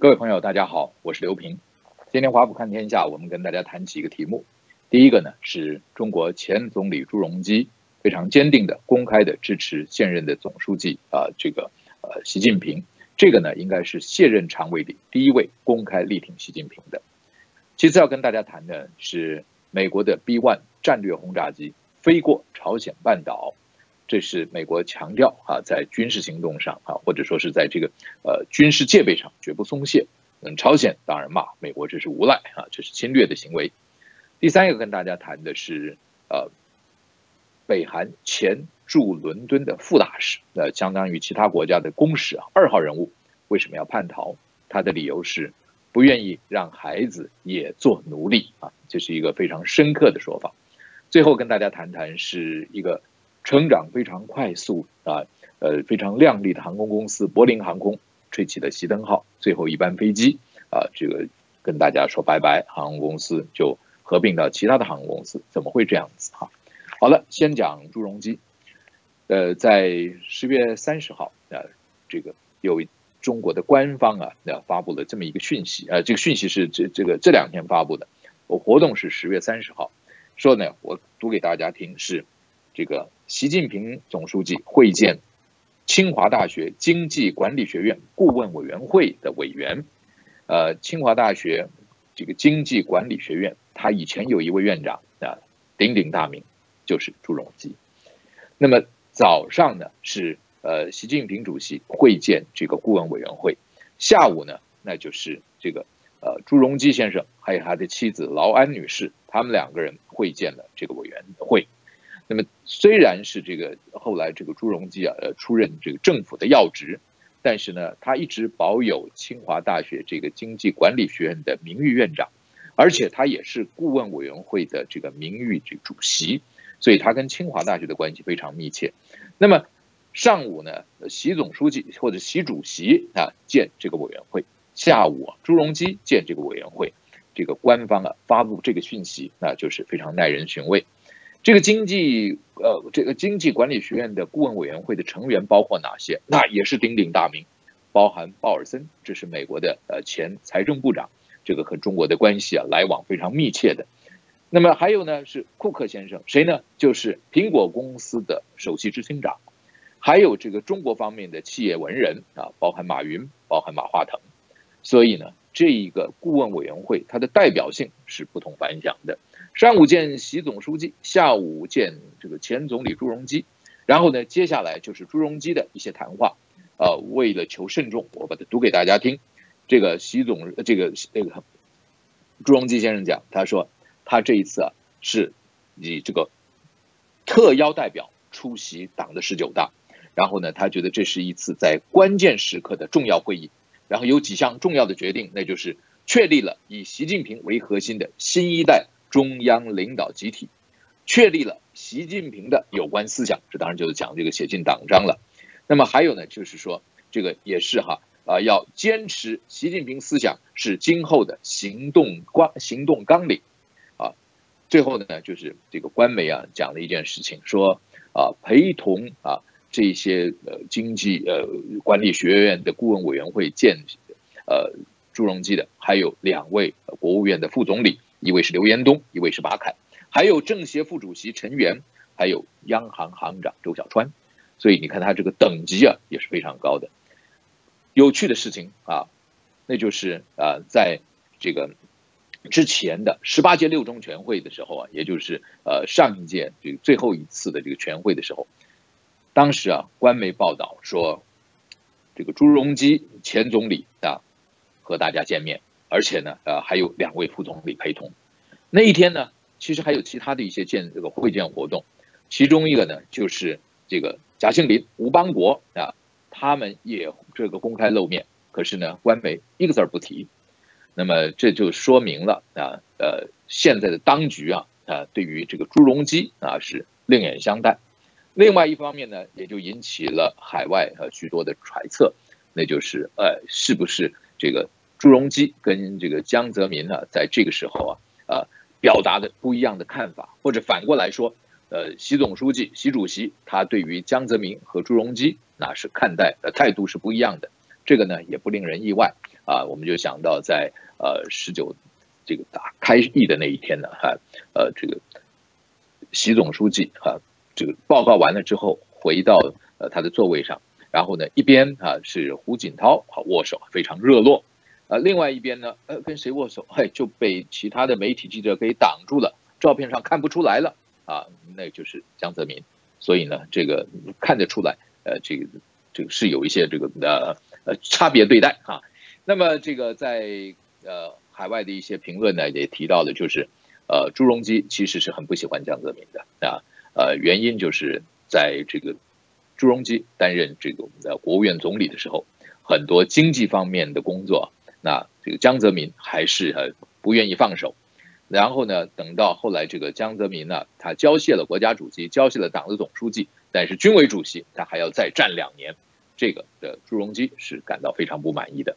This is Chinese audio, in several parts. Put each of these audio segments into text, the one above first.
各位朋友，大家好，我是刘平。今天华府看天下，我们跟大家谈起一个题目。第一个呢，是中国前总理朱镕基非常坚定的、公开的支持现任的总书记啊，这个呃习近平。这个呢，应该是卸任常委里第一位公开力挺习近平的。其次要跟大家谈的是美国的 B-1 战略轰炸机飞过朝鲜半岛。这是美国强调啊，在军事行动上啊，或者说是在这个呃军事戒备上绝不松懈。嗯，朝鲜当然骂美国这是无赖啊，这是侵略的行为。第三个跟大家谈的是呃，北韩前驻伦敦的副大使，呃，相当于其他国家的公使啊，二号人物为什么要叛逃？他的理由是不愿意让孩子也做奴隶啊，这是一个非常深刻的说法。最后跟大家谈谈是一个。成长非常快速啊，呃，非常亮丽的航空公司——柏林航空，吹起了熄灯号，最后一班飞机啊，这个跟大家说拜拜，航空公司就合并到其他的航空公司，怎么会这样子哈？好了，先讲朱镕基，呃，在十月三十号啊，这个有中国的官方啊，那发布了这么一个讯息啊，这个讯息是这这个这两天发布的，我活动是十月三十号，说呢，我读给大家听是。这个习近平总书记会见清华大学经济管理学院顾问委员会的委员，呃，清华大学这个经济管理学院，他以前有一位院长啊，鼎鼎大名，就是朱镕基。那么早上呢是呃习近平主席会见这个顾问委员会，下午呢那就是这个呃朱镕基先生还有他的妻子劳安女士，他们两个人会见了这个委员会。那么虽然是这个后来这个朱镕基啊，呃出任这个政府的要职，但是呢，他一直保有清华大学这个经济管理学院的名誉院长，而且他也是顾问委员会的这个名誉这主席，所以他跟清华大学的关系非常密切。那么上午呢，习总书记或者习主席啊见这个委员会，下午朱镕基见这个委员会，这个官方啊发布这个讯息，那就是非常耐人寻味。这个经济呃，这个经济管理学院的顾问委员会的成员包括哪些？那也是鼎鼎大名，包含鲍尔森，这是美国的呃前财政部长，这个和中国的关系啊来往非常密切的。那么还有呢是库克先生，谁呢？就是苹果公司的首席执行长，还有这个中国方面的企业文人啊，包含马云，包含马化腾。所以呢，这一个顾问委员会它的代表性是不同凡响的。上午见习总书记，下午见这个前总理朱镕基，然后呢，接下来就是朱镕基的一些谈话。呃，为了求慎重，我把它读给大家听。这个习总，这个这个朱镕基先生讲，他说他这一次啊，是以这个特邀代表出席党的十九大，然后呢，他觉得这是一次在关键时刻的重要会议，然后有几项重要的决定，那就是确立了以习近平为核心的新一代。中央领导集体确立了习近平的有关思想，这当然就是讲这个写进党章了。那么还有呢，就是说这个也是哈啊，要坚持习近平思想是今后的行动纲行动纲领啊。最后呢，就是这个官媒啊讲了一件事情，说啊陪同啊这些呃经济呃管理学院的顾问委员会见呃朱镕基的，还有两位国务院的副总理。一位是刘延东，一位是马凯，还有政协副主席陈元，还有央行行长周小川，所以你看他这个等级啊也是非常高的。有趣的事情啊，那就是啊，在这个之前的十八届六中全会的时候啊，也就是呃上一届这个最后一次的这个全会的时候，当时啊，官媒报道说，这个朱镕基前总理啊和大家见面。而且呢，呃，还有两位副总理陪同。那一天呢，其实还有其他的一些见这个会见活动，其中一个呢，就是这个贾庆林、吴邦国啊，他们也这个公开露面。可是呢，官媒一个字儿不提。那么这就说明了啊，呃，现在的当局啊，啊，对于这个朱镕基啊是另眼相待。另外一方面呢，也就引起了海外呃许多的揣测，那就是呃，是不是这个？朱镕基跟这个江泽民呢，在这个时候啊，啊，表达的不一样的看法，或者反过来说，呃，习总书记、习主席他对于江泽民和朱镕基那是看待的态度是不一样的，这个呢也不令人意外啊，我们就想到在呃十九这个打开议的那一天呢，哈，呃，这个习总书记啊，这个报告完了之后，回到呃他的座位上，然后呢，一边啊是胡锦涛啊握手非常热络，啊，另外一边呢，呃，跟谁握手，嘿，就被其他的媒体记者给挡住了，照片上看不出来了。啊，那就是江泽民，所以呢，这个看得出来，呃，这个这个是有一些这个呃呃差别对待啊。那么这个在呃海外的一些评论呢，也提到了，就是呃朱镕基其实是很不喜欢江泽民的啊，呃原因就是在这个朱镕基担任这个我们的国务院总理的时候，很多经济方面的工作，那这个江泽民还是呃不愿意放手，然后呢，等到后来这个江泽民呢，他交卸了国家主席，交卸了党的总书记，但是军委主席他还要再战两年，这个的朱镕基是感到非常不满意的。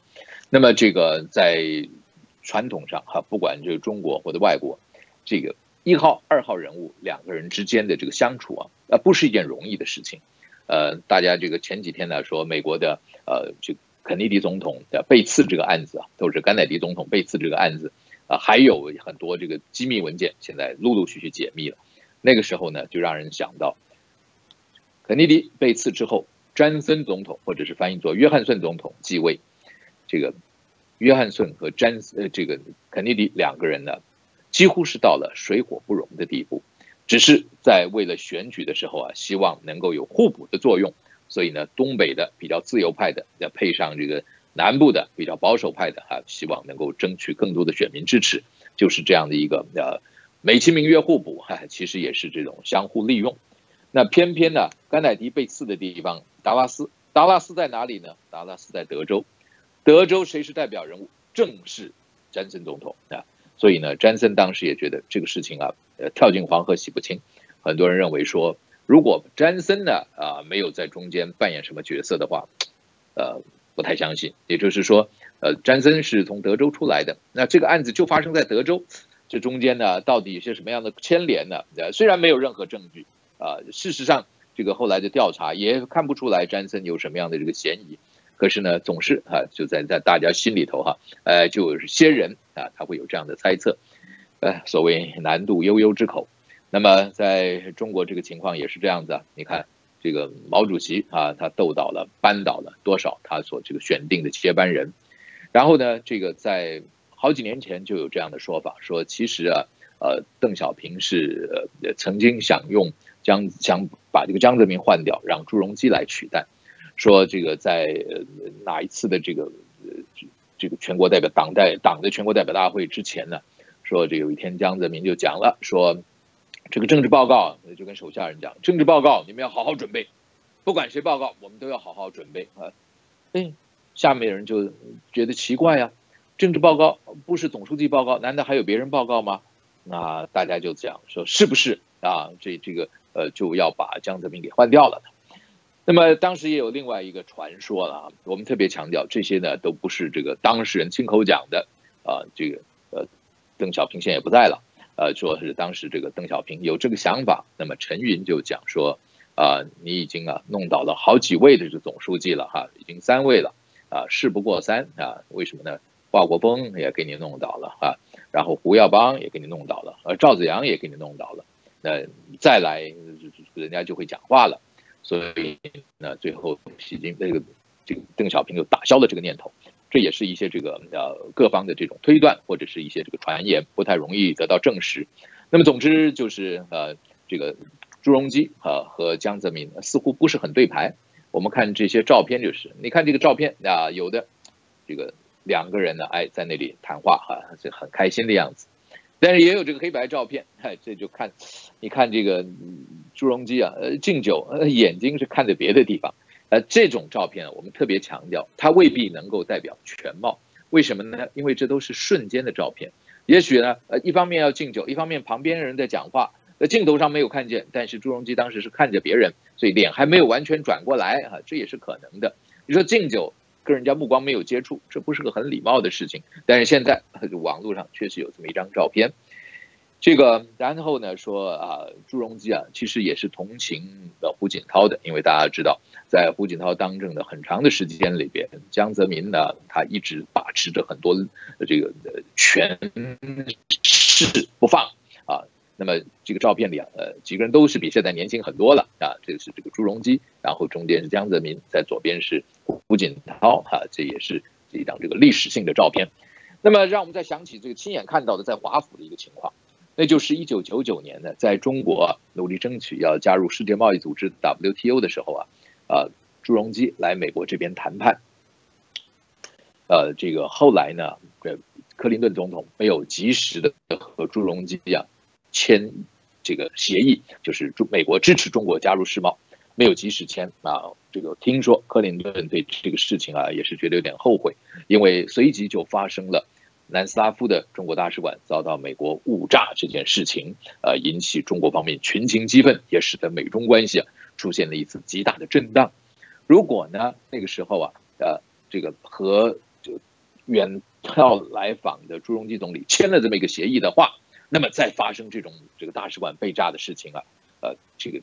那么这个在传统上哈，不管这个中国或者外国，这个一号、二号人物两个人之间的这个相处啊，呃，不是一件容易的事情。呃，大家这个前几天呢说美国的呃，这肯尼迪总统的被刺这个案子啊，都是甘乃迪总统被刺这个案子啊，还有很多这个机密文件现在陆陆续续解密了。那个时候呢，就让人想到肯尼迪被刺之后，詹森总统或者是翻译作约翰逊总统继位。这个约翰逊和詹呃这个肯尼迪两个人呢，几乎是到了水火不容的地步，只是在为了选举的时候啊，希望能够有互补的作用，所以呢，东北的比较自由派的要配上这个南部的比较保守派的啊，希望能够争取更多的选民支持，就是这样的一个呃美其名曰互补哈，其实也是这种相互利用。那偏偏呢，甘乃迪被刺的地方达拉斯，达拉斯在哪里呢？达拉斯在德州。德州谁是代表人物？正是詹森总统啊！所以呢，詹森当时也觉得这个事情啊，呃，跳进黄河洗不清。很多人认为说，如果詹森呢啊没有在中间扮演什么角色的话，呃，不太相信。也就是说，呃，詹森是从德州出来的，那这个案子就发生在德州，这中间呢到底有些什么样的牵连呢？呃，虽然没有任何证据啊，事实上这个后来的调查也看不出来詹森有什么样的这个嫌疑。可是呢，总是啊，就在在大家心里头哈，呃，就有些人啊，他会有这样的猜测，呃，所谓难度悠悠之口。那么在中国这个情况也是这样子啊，你看这个毛主席啊，他斗倒了、扳倒了多少他所这个选定的接班人，然后呢，这个在好几年前就有这样的说法，说其实啊，呃，邓小平是呃曾经想用江想把这个江泽民换掉，让朱镕基来取代。说这个在哪一次的这个这个全国代表党代党的全国代表大会之前呢？说这有一天江泽民就讲了，说这个政治报告就跟手下人讲，政治报告你们要好好准备，不管谁报告，我们都要好好准备啊。哎，下面人就觉得奇怪呀，政治报告不是总书记报告，难道还有别人报告吗？那大家就讲说是不是啊？这这个呃就要把江泽民给换掉了呢？那么当时也有另外一个传说了啊，我们特别强调这些呢都不是这个当事人亲口讲的啊，这个呃邓小平现在也不在了，呃说是当时这个邓小平有这个想法，那么陈云就讲说啊你已经啊弄倒了好几位的这总书记了哈，已经三位了啊事不过三啊，为什么呢？华国锋也给你弄倒了啊，然后胡耀邦也给你弄倒了，而赵子阳也给你弄倒了，那再来人家就会讲话了。所以呢，最后习近这个这个邓小平就打消了这个念头，这也是一些这个呃各方的这种推断或者是一些这个传言，不太容易得到证实。那么总之就是呃这个朱镕基啊和江泽民似乎不是很对牌。我们看这些照片就是，你看这个照片啊，有的这个两个人呢，哎在那里谈话哈，这很开心的样子。但是也有这个黑白照片，哎，这就看，你看这个朱镕基啊，呃，敬酒，呃，眼睛是看着别的地方，呃，这种照片我们特别强调，它未必能够代表全貌。为什么呢？因为这都是瞬间的照片。也许呢，呃，一方面要敬酒，一方面旁边人在讲话，呃镜头上没有看见，但是朱镕基当时是看着别人，所以脸还没有完全转过来啊，这也是可能的。你说敬酒。跟人家目光没有接触，这不是个很礼貌的事情。但是现在网络上确实有这么一张照片，这个然后呢说啊，朱镕基啊，其实也是同情的胡锦涛的，因为大家知道，在胡锦涛当政的很长的时间里边，江泽民呢，他一直把持着很多这个权势不放啊。那么这个照片里啊，呃，几个人都是比现在年轻很多了啊。这个是这个朱镕基，然后中间是江泽民，在左边是胡锦涛啊，这也是一张这个历史性的照片。那么让我们再想起这个亲眼看到的在华府的一个情况，那就是一九九九年呢，在中国努力争取要加入世界贸易组织 WTO 的时候啊，啊，朱镕基来美国这边谈判，呃，这个后来呢，这克林顿总统没有及时的和朱镕基啊。签这个协议，就是中美国支持中国加入世贸，没有及时签啊。这个听说克林顿对这个事情啊也是觉得有点后悔，因为随即就发生了南斯拉夫的中国大使馆遭到美国误炸这件事情，呃，引起中国方面群情激愤，也使得美中关系啊出现了一次极大的震荡。如果呢那个时候啊，呃，这个和就远道来访的朱镕基总理签了这么一个协议的话。那么再发生这种这个大使馆被炸的事情啊，呃，这个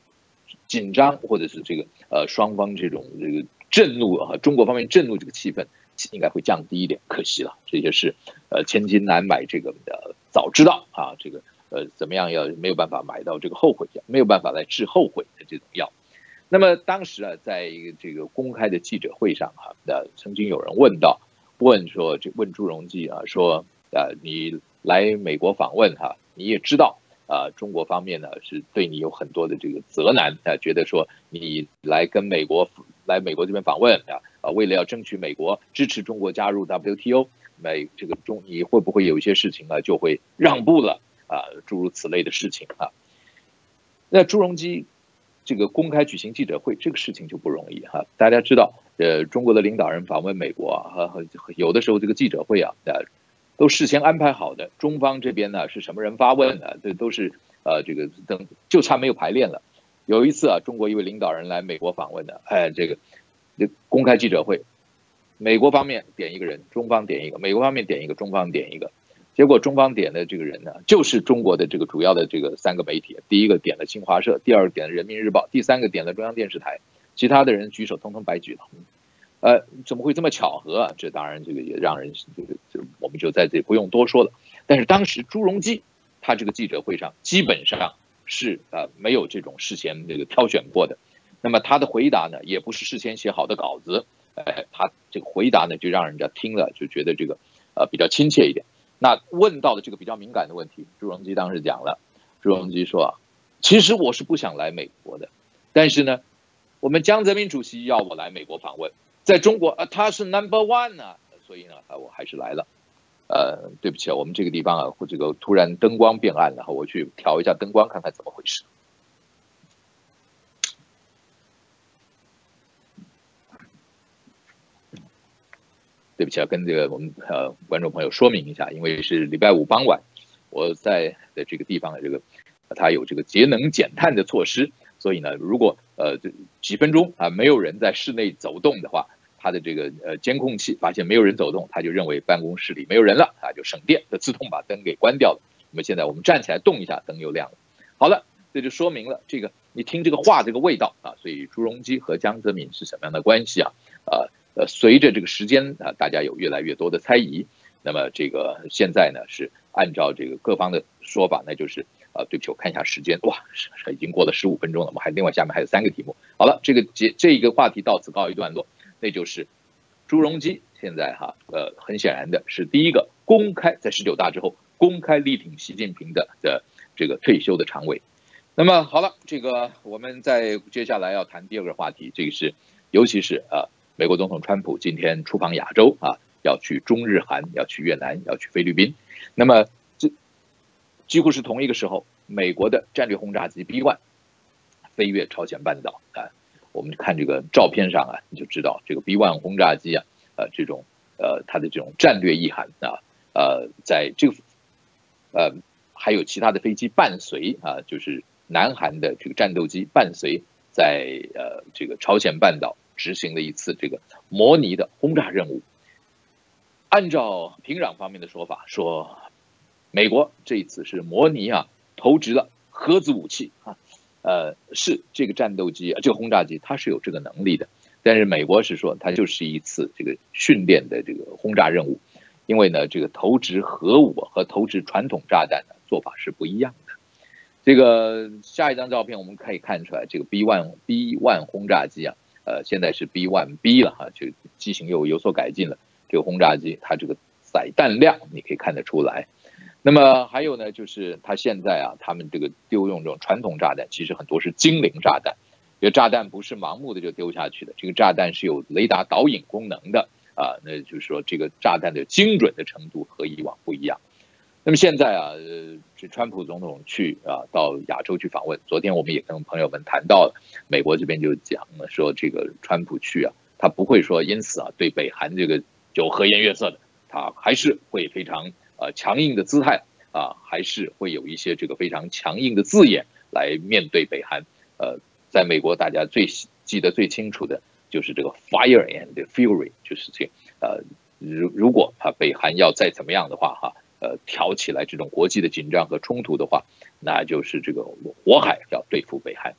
紧张或者是这个呃双方这种这个震怒啊，中国方面震怒这个气氛应该会降低一点。可惜了，这些是呃千金难买这个呃早知道啊，这个呃怎么样要没有办法买到这个后悔药，没有办法来治后悔的这种药。那么当时啊，在一个这个公开的记者会上啊，呃，曾经有人问到，问说这问朱镕基啊，说呃你。来美国访问哈，你也知道啊，中国方面呢是对你有很多的这个责难啊，觉得说你来跟美国来美国这边访问啊，啊，为了要争取美国支持中国加入 WTO，美这个中你会不会有一些事情啊就会让步了啊，诸如此类的事情啊。那朱镕基这个公开举行记者会，这个事情就不容易哈。大家知道，呃，中国的领导人访问美国啊，和有的时候这个记者会啊，呃。都事先安排好的，中方这边呢是什么人发问的？这都是呃，这个等就差没有排练了。有一次啊，中国一位领导人来美国访问的，哎，这个公开记者会，美国方面点一个人，中方点一个；美国方面点一个，中方点一个。结果中方点的这个人呢，就是中国的这个主要的这个三个媒体，第一个点了新华社，第二个点了人民日报，第三个点了中央电视台，其他的人举手通通白举了。呃，怎么会这么巧合啊？这当然，这个也让人这个就我们就在这不用多说了。但是当时朱镕基他这个记者会上基本上是呃没有这种事先这个挑选过的，那么他的回答呢也不是事先写好的稿子，哎，他这个回答呢就让人家听了就觉得这个呃比较亲切一点。那问到的这个比较敏感的问题，朱镕基当时讲了，朱镕基说啊，其实我是不想来美国的，但是呢，我们江泽民主席要我来美国访问。在中国啊，他是 number one 呢，所以呢，啊，我还是来了。呃，对不起啊，我们这个地方啊，这个突然灯光变暗了，我去调一下灯光，看看怎么回事。对不起啊，跟这个我们呃观众朋友说明一下，因为是礼拜五傍晚，我在的这个地方的这个，它有这个节能减碳的措施，所以呢，如果呃这几分钟啊没有人在室内走动的话。它的这个呃监控器发现没有人走动，它就认为办公室里没有人了啊，就省电，它自动把灯给关掉了。那么现在我们站起来动一下，灯又亮了。好了，这就说明了这个你听这个话这个味道啊，所以朱镕基和江泽民是什么样的关系啊？呃呃，随着这个时间啊，大家有越来越多的猜疑。那么这个现在呢是按照这个各方的说法，那就是啊，对不起，我看一下时间，哇，已经过了十五分钟了，我们还另外下面还有三个题目。好了，这个节这一个话题到此告一段落。那就是朱镕基现在哈呃很显然的是第一个公开在十九大之后公开力挺习近平的的这个退休的常委。那么好了，这个我们在接下来要谈第二个话题，这个是尤其是啊美国总统川普今天出访亚洲啊，要去中日韩，要去越南，要去菲律宾。那么这几乎是同一个时候，美国的战略轰炸机 B1 飞越朝鲜半岛啊。我们看这个照片上啊，你就知道这个 B1 轰炸机啊，呃，这种呃它的这种战略意涵啊，呃，在这个呃还有其他的飞机伴随啊，就是南韩的这个战斗机伴随在呃这个朝鲜半岛执行了一次这个模拟的轰炸任务。按照平壤方面的说法，说美国这一次是模拟啊投掷了核子武器啊，呃，是这个战斗机啊，这个轰炸机它是有这个能力的，但是美国是说它就是一次这个训练的这个轰炸任务，因为呢，这个投掷核武和投掷传统炸弹的做法是不一样的。这个下一张照片我们可以看出来，这个 B one B one 轰炸机啊，呃，现在是 B one B 了哈，就机型又有所改进了。这个轰炸机它这个载弹量你可以看得出来。那么还有呢，就是它现在啊，他们这个丢用这种传统炸弹，其实很多是精灵炸弹。这个炸弹不是盲目的就丢下去的，这个炸弹是有雷达导引功能的啊，那就是说这个炸弹的精准的程度和以往不一样。那么现在啊，呃，这川普总统去啊到亚洲去访问，昨天我们也跟朋友们谈到了，美国这边就讲了说，这个川普去啊，他不会说因此啊对北韩这个就和颜悦色的，他还是会非常呃强硬的姿态啊，还是会有一些这个非常强硬的字眼来面对北韩。呃，在美国大家最记得最清楚的就是这个 fire and fury，就是这呃，如如果啊北韩要再怎么样的话哈。呃，挑起来这种国际的紧张和冲突的话，那就是这个火海要对付北韩。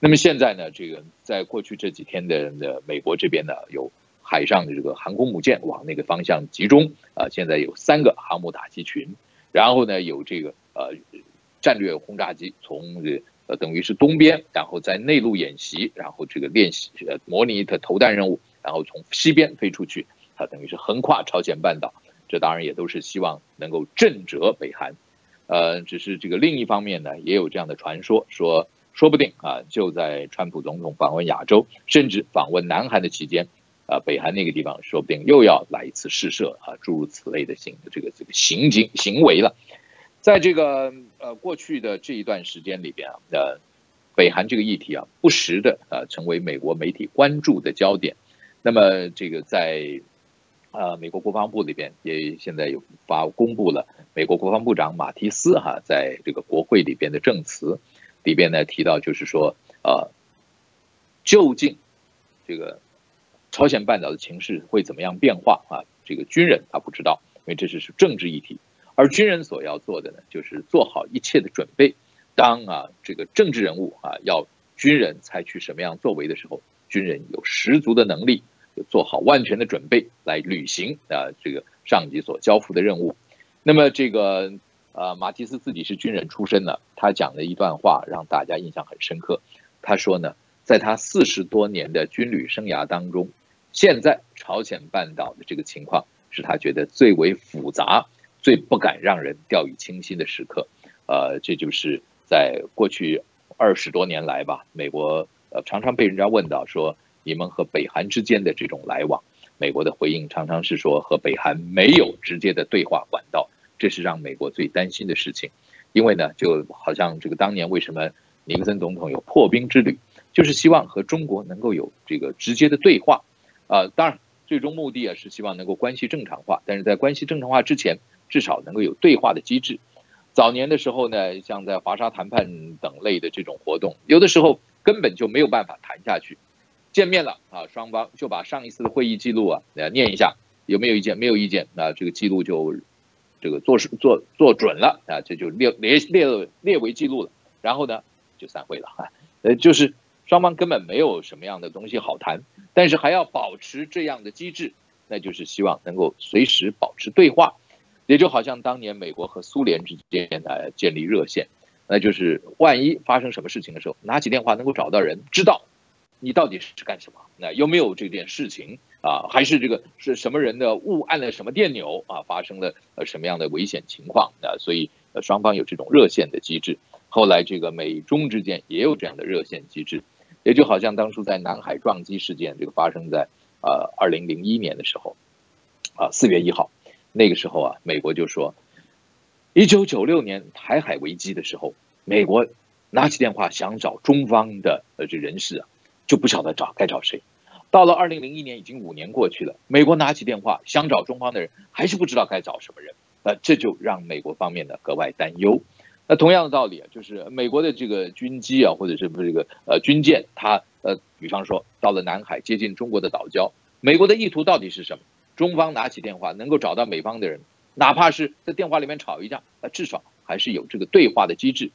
那么现在呢，这个在过去这几天的的美国这边呢，有海上的这个航空母舰往那个方向集中啊，现在有三个航母打击群，然后呢有这个呃战略轰炸机从呃等于是东边，然后在内陆演习，然后这个练习呃模拟的投弹任务，然后从西边飞出去，它等于是横跨朝鲜半岛。这当然也都是希望能够震慑北韩，呃，只是这个另一方面呢，也有这样的传说，说说不定啊，就在川普总统访问亚洲，甚至访问南韩的期间，啊，北韩那个地方说不定又要来一次试射啊，诸如此类的行这个这个行径行为了。在这个呃过去的这一段时间里边啊，呃，北韩这个议题啊，不时的啊成为美国媒体关注的焦点。那么这个在。呃，美国国防部里边也现在有发公布了，美国国防部长马提斯哈在这个国会里边的证词里边呢提到，就是说，呃，究竟这个朝鲜半岛的情势会怎么样变化啊？这个军人他不知道，因为这是是政治议题，而军人所要做的呢，就是做好一切的准备。当啊这个政治人物啊要军人采取什么样作为的时候，军人有十足的能力。做好万全的准备来履行啊，这个上级所交付的任务。那么这个呃，马蒂斯自己是军人出身的，他讲的一段话让大家印象很深刻。他说呢，在他四十多年的军旅生涯当中，现在朝鲜半岛的这个情况是他觉得最为复杂、最不敢让人掉以轻心的时刻。呃，这就是在过去二十多年来吧，美国呃常常被人家问到说。你们和北韩之间的这种来往，美国的回应常常是说和北韩没有直接的对话管道，这是让美国最担心的事情。因为呢，就好像这个当年为什么尼克森总统有破冰之旅，就是希望和中国能够有这个直接的对话。啊，当然最终目的啊是希望能够关系正常化，但是在关系正常化之前，至少能够有对话的机制。早年的时候呢，像在华沙谈判等类的这种活动，有的时候根本就没有办法谈下去。见面了啊，双方就把上一次的会议记录啊，来念一下，有没有意见？没有意见，那这个记录就这个做做做准了啊，这就列列列列为记录了。然后呢，就散会了哈。呃，就是双方根本没有什么样的东西好谈，但是还要保持这样的机制，那就是希望能够随时保持对话，也就好像当年美国和苏联之间呃建立热线，那就是万一发生什么事情的时候，拿起电话能够找到人，知道。你到底是干什么？那有没有这件事情啊？还是这个是什么人的误按了什么电钮啊？发生了呃什么样的危险情况啊？所以呃双方有这种热线的机制。后来这个美中之间也有这样的热线机制，也就好像当初在南海撞击事件这个发生在呃二零零一年的时候啊四月一号那个时候啊美国就说一九九六年台海危机的时候，美国拿起电话想找中方的呃这人士啊。就不晓得找该找谁，到了二零零一年，已经五年过去了。美国拿起电话想找中方的人，还是不知道该找什么人，呃，这就让美国方面呢格外担忧。那同样的道理啊，就是美国的这个军机啊，或者是这个呃军舰，它呃，比方说到了南海接近中国的岛礁，美国的意图到底是什么？中方拿起电话能够找到美方的人，哪怕是在电话里面吵一架，那至少还是有这个对话的机制。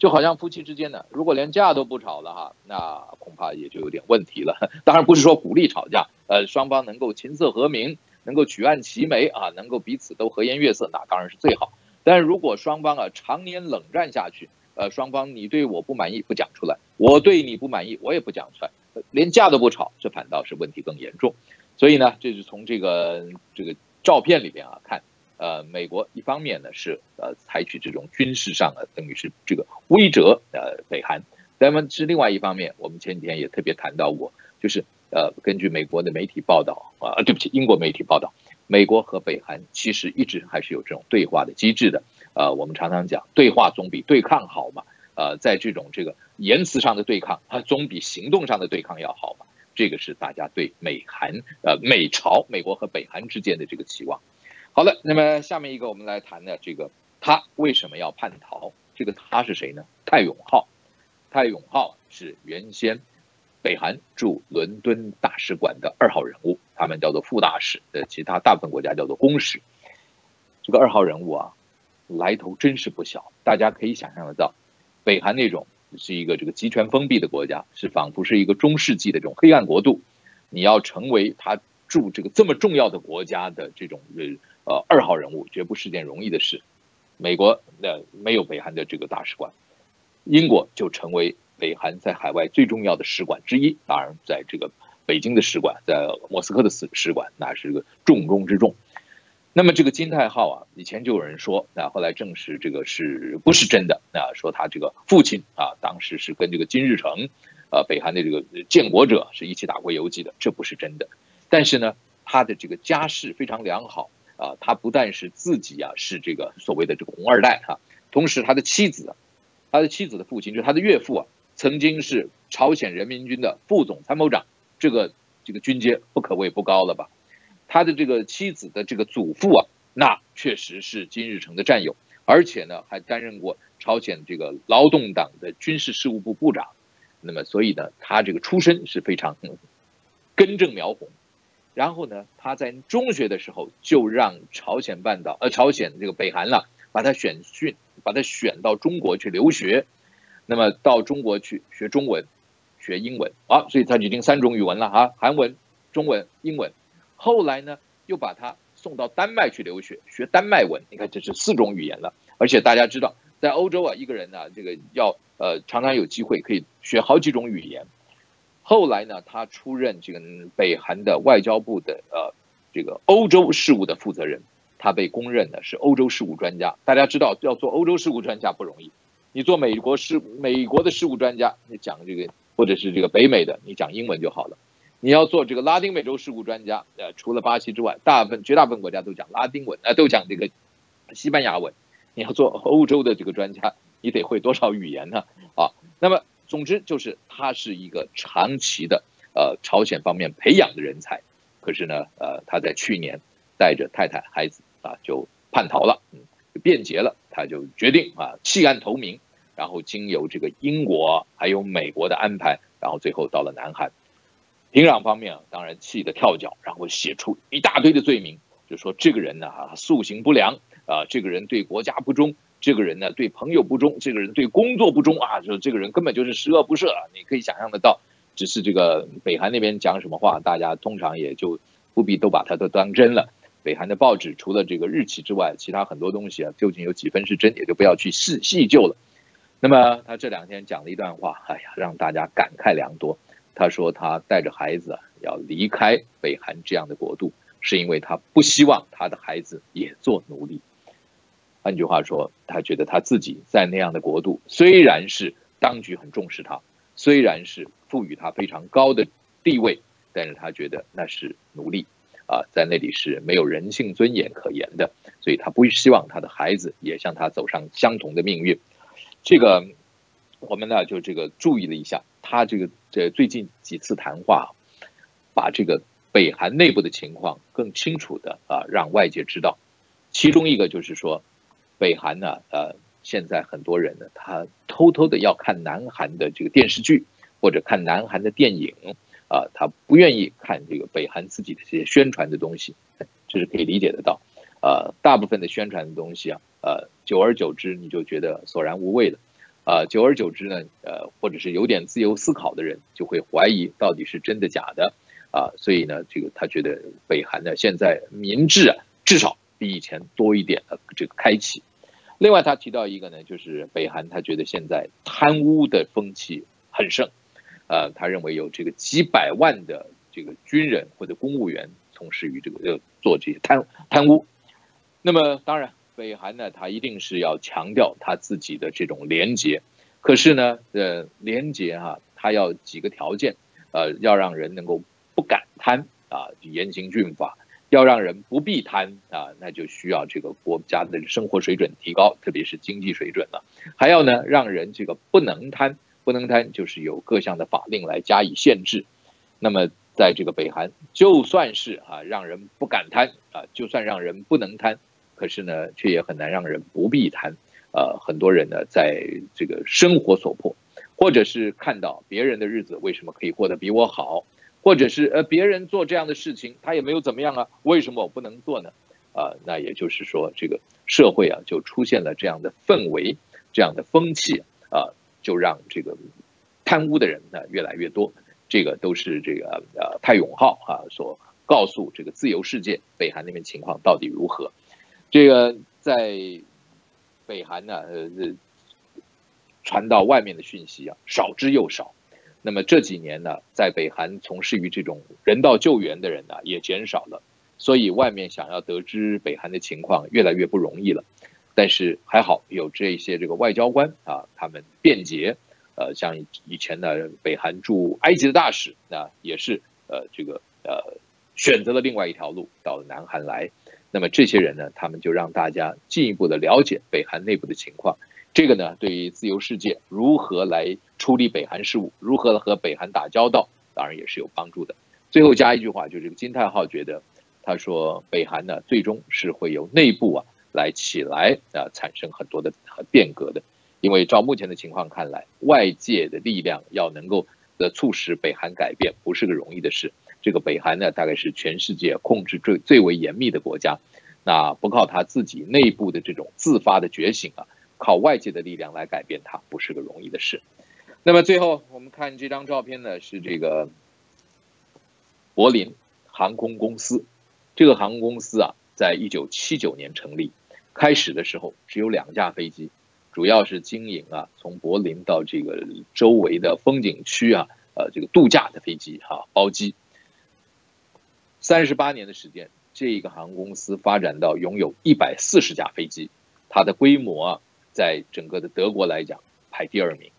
就好像夫妻之间呢，如果连架都不吵了哈，那恐怕也就有点问题了。当然不是说鼓励吵架，呃，双方能够琴瑟和鸣，能够举案齐眉啊，能够彼此都和颜悦色，那当然是最好。但是如果双方啊常年冷战下去，呃，双方你对我不满意不讲出来，我对你不满意我也不讲出来，连架都不吵，这反倒是问题更严重。所以呢，这是从这个这个照片里边啊看。呃，美国一方面呢是呃采取这种军事上的，等于是这个威慑呃北韩，那么是另外一方面，我们前几天也特别谈到过，就是呃根据美国的媒体报道啊，对不起，英国媒体报道，美国和北韩其实一直还是有这种对话的机制的，呃，我们常常讲对话总比对抗好嘛，呃，在这种这个言辞上的对抗，它总比行动上的对抗要好嘛，这个是大家对美韩呃美朝美国和北韩之间的这个期望。好的，那么下面一个我们来谈的这个他为什么要叛逃？这个他是谁呢？泰永浩，泰永浩是原先北韩驻伦敦大使馆的二号人物，他们叫做副大使，呃其他大部分国家叫做公使。这个二号人物啊，来头真是不小。大家可以想象得到，北韩那种是一个这个集权封闭的国家，是仿佛是一个中世纪的这种黑暗国度。你要成为他驻这个这么重要的国家的这种呃。呃，二号人物绝不是件容易的事。美国呃没有北韩的这个大使馆，英国就成为北韩在海外最重要的使馆之一。当然，在这个北京的使馆，在莫斯科的使使馆，那是个重中之重。那么这个金泰浩啊，以前就有人说，那后来证实这个是不是真的？那，说他这个父亲啊，当时是跟这个金日成，呃，北韩的这个建国者是一起打过游击的，这不是真的。但是呢，他的这个家世非常良好。啊，他不但是自己啊，是这个所谓的这个红二代哈，同时他的妻子，他的妻子的父亲就是他的岳父啊，曾经是朝鲜人民军的副总参谋长，这个这个军阶不可谓不高了吧？他的这个妻子的这个祖父啊，那确实是金日成的战友，而且呢还担任过朝鲜这个劳动党的军事事务部部长，那么所以呢，他这个出身是非常根正苗红。然后呢，他在中学的时候就让朝鲜半岛，呃，朝鲜这个北韩了，把他选训，把他选到中国去留学，那么到中国去学中文，学英文，啊，所以他已经三种语文了啊，韩文、中文、英文。后来呢，又把他送到丹麦去留学，学丹麦文。你看，这是四种语言了。而且大家知道，在欧洲啊，一个人呢，这个要呃，常常有机会可以学好几种语言。后来呢，他出任这个北韩的外交部的呃这个欧洲事务的负责人，他被公认的是欧洲事务专家。大家知道，要做欧洲事务专家不容易，你做美国事美国的事务专家，你讲这个或者是这个北美的，你讲英文就好了。你要做这个拉丁美洲事务专家，呃，除了巴西之外，大部分绝大部分国家都讲拉丁文，呃，都讲这个西班牙文。你要做欧洲的这个专家，你得会多少语言呢？啊，那么。总之就是他是一个长期的呃朝鲜方面培养的人才，可是呢呃他在去年带着太太孩子啊就叛逃了，嗯就变节了，他就决定啊弃暗投明，然后经由这个英国还有美国的安排，然后最后到了南韩。平壤方面当然气得跳脚，然后写出一大堆的罪名，就说这个人呢啊素行不良啊，这个人对国家不忠。这个人呢，对朋友不忠；这个人对工作不忠啊，就这个人根本就是十恶不赦啊！你可以想象得到，只是这个北韩那边讲什么话，大家通常也就不必都把他都当真了。北韩的报纸除了这个日期之外，其他很多东西啊，究竟有几分是真，也就不要去细细究了。那么他这两天讲了一段话，哎呀，让大家感慨良多。他说他带着孩子要离开北韩这样的国度，是因为他不希望他的孩子也做奴隶。换句话说，他觉得他自己在那样的国度，虽然是当局很重视他，虽然是赋予他非常高的地位，但是他觉得那是奴隶，啊，在那里是没有人性尊严可言的，所以他不希望他的孩子也像他走上相同的命运。这个我们呢就这个注意了一下，他这个这最近几次谈话，把这个北韩内部的情况更清楚的啊让外界知道，其中一个就是说。北韩呢，呃，现在很多人呢，他偷偷的要看南韩的这个电视剧，或者看南韩的电影，啊，他不愿意看这个北韩自己的这些宣传的东西，这是可以理解得到。呃，大部分的宣传的东西啊，呃，久而久之你就觉得索然无味了，啊，久而久之呢，呃，或者是有点自由思考的人就会怀疑到底是真的假的，啊，所以呢，这个他觉得北韩呢现在民智啊至少比以前多一点的这个开启。另外他提到一个呢，就是北韩他觉得现在贪污的风气很盛，呃，他认为有这个几百万的这个军人或者公务员从事于这个呃做这些贪贪污。那么当然，北韩呢，他一定是要强调他自己的这种廉洁。可是呢，呃，廉洁哈，他要几个条件，呃，要让人能够不敢贪啊，严刑峻法；要让人不必贪啊，那就需要这个国家的生活水准提高，特别是经济水准了。还要呢，让人这个不能贪，不能贪就是有各项的法令来加以限制。那么在这个北韩，就算是啊，让人不敢贪啊，就算让人不能贪。可是呢，却也很难让人不必贪。呃，很多人呢，在这个生活所迫，或者是看到别人的日子为什么可以过得比我好，或者是呃别人做这样的事情，他也没有怎么样啊，为什么我不能做呢？啊，那也就是说，这个社会啊，就出现了这样的氛围，这样的风气啊，就让这个贪污的人呢越来越多。这个都是这个呃泰永浩啊所告诉这个自由世界，北韩那边情况到底如何？这个在北韩呢，呃，传到外面的讯息啊，少之又少。那么这几年呢，在北韩从事于这种人道救援的人呢，也减少了。所以外面想要得知北韩的情况，越来越不容易了。但是还好有这些这个外交官啊，他们便捷。呃，像以前的，北韩驻埃及的大使那，也是呃这个呃选择了另外一条路，到了南韩来。那么这些人呢，他们就让大家进一步的了解北韩内部的情况。这个呢，对于自由世界如何来处理北韩事务，如何和北韩打交道，当然也是有帮助的。最后加一句话，就是金泰浩觉得，他说北韩呢，最终是会由内部啊来起来啊，产生很多的变革的。因为照目前的情况看来，外界的力量要能够呃促使北韩改变，不是个容易的事。这个北韩呢，大概是全世界控制最最为严密的国家，那不靠他自己内部的这种自发的觉醒啊，靠外界的力量来改变它，不是个容易的事。那么最后我们看这张照片呢，是这个柏林航空公司。这个航空公司啊，在一九七九年成立，开始的时候只有两架飞机，主要是经营啊，从柏林到这个周围的风景区啊，呃，这个度假的飞机哈，包机。三十八年的时间，这个航空公司发展到拥有一百四十架飞机，它的规模啊，在整个的德国来讲排第二名。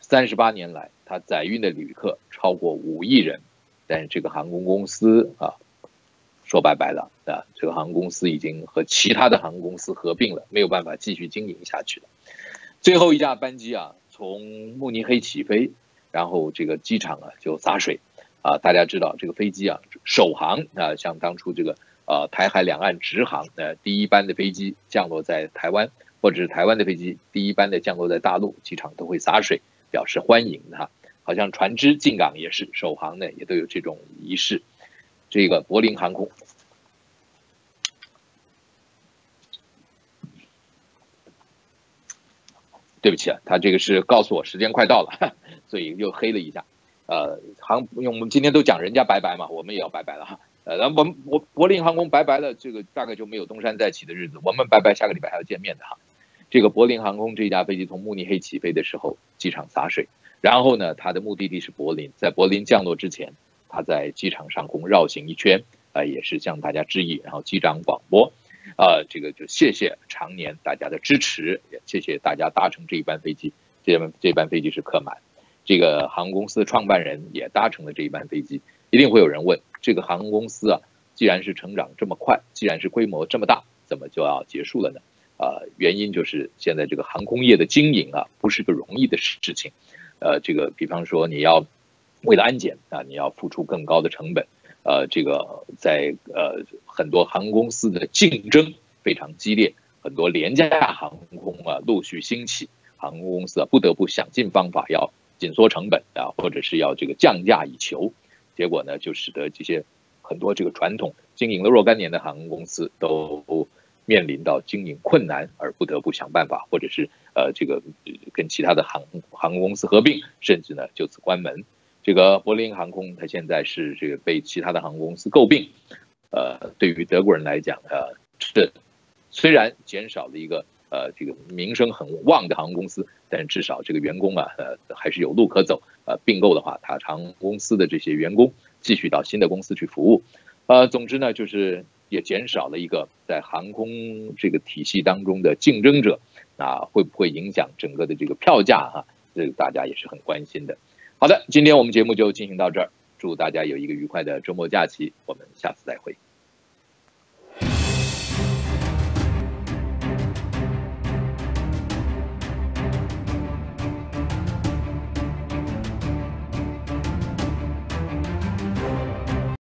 三十八年来，它载运的旅客超过五亿人，但是这个航空公司啊，说拜拜了啊，这个航空公司已经和其他的航空公司合并了，没有办法继续经营下去了。最后一架班机啊，从慕尼黑起飞，然后这个机场啊就洒水。啊，大家知道这个飞机啊，首航啊，像当初这个呃台海两岸直航，呃第一班的飞机降落在台湾，或者是台湾的飞机第一班的降落在大陆，机场都会洒水表示欢迎哈。好像船只进港也是首航呢，也都有这种仪式。这个柏林航空，对不起啊，他这个是告诉我时间快到了，所以又黑了一下。呃，航，因为我们今天都讲人家拜拜嘛，我们也要拜拜了哈。呃，然后我们我柏林航空拜拜了，这个大概就没有东山再起的日子。我们拜拜，下个礼拜还要见面的哈。这个柏林航空这一架飞机从慕尼黑起飞的时候，机场洒水，然后呢，它的目的地是柏林，在柏林降落之前，它在机场上空绕行一圈，啊，也是向大家致意，然后机长广播，啊，这个就谢谢常年大家的支持，也谢谢大家搭乘这一班飞机，这班这班飞机是客满。这个航空公司创办人也搭乘了这一班飞机，一定会有人问：这个航空公司啊，既然是成长这么快，既然是规模这么大，怎么就要结束了呢？啊，原因就是现在这个航空业的经营啊，不是个容易的事情。呃，这个比方说你要为了安检啊，你要付出更高的成本。呃，这个在呃很多航空公司的竞争非常激烈，很多廉价航空啊陆续兴起，航空公司啊不得不想尽方法要。紧缩成本啊，或者是要这个降价以求，结果呢，就使得这些很多这个传统经营了若干年的航空公司都面临到经营困难而不得不想办法，或者是呃这个跟其他的航航空公司合并，甚至呢就此关门。这个柏林航空它现在是这个被其他的航空公司诟病，呃，对于德国人来讲，呃，这虽然减少了一个呃这个名声很旺的航空公司，但是至少这个员工啊，呃还是有路可走。呃，并购的话，它航空公司的这些员工继续到新的公司去服务。呃，总之呢，就是也减少了一个在航空这个体系当中的竞争者。啊，会不会影响整个的这个票价哈？这个大家也是很关心的。好的，今天我们节目就进行到这儿，祝大家有一个愉快的周末假期，我们下次再会。